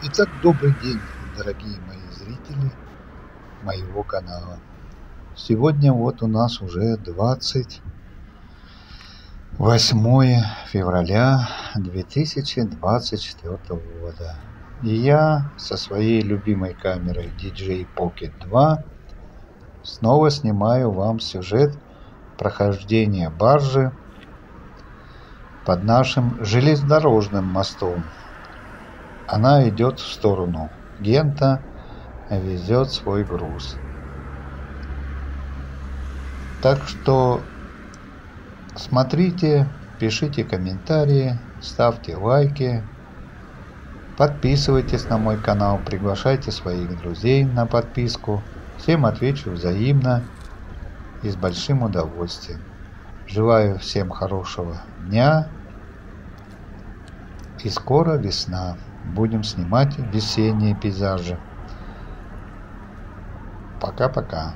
Итак, добрый день, дорогие мои зрители моего канала. Сегодня вот у нас уже 28 февраля 2024 года. И я со своей любимой камерой DJI Pocket 2 снова снимаю вам сюжет прохождения баржи под нашим железнодорожным мостом. Она идет в сторону Гента, везет свой груз. Так что смотрите, пишите комментарии, ставьте лайки, подписывайтесь на мой канал, приглашайте своих друзей на подписку. Всем отвечу взаимно и с большим удовольствием. Желаю всем хорошего дня и скоро весна. Будем снимать весенние пейзажи. Пока-пока.